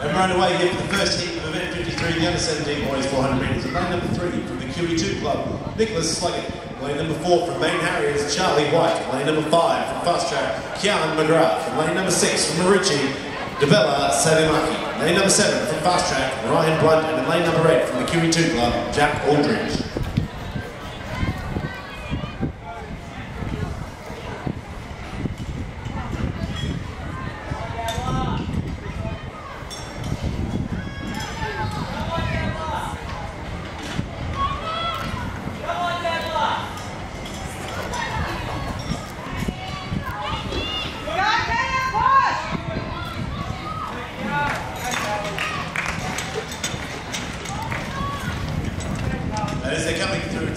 And right away here for the first heat of event 53, the under 17 boys 400 metres. And lane number three from the QE2 club, Nicholas Sluggett. Lane number four from Main Harriers, Charlie White. Lane number five from Fast Track, Kian McGrath. And lane number six from Maroochy, Debela Savimaki. Lane number seven from Fast Track, Ryan Blunt. And lane number eight from the QE2 club, Jack Aldridge. And as they're coming through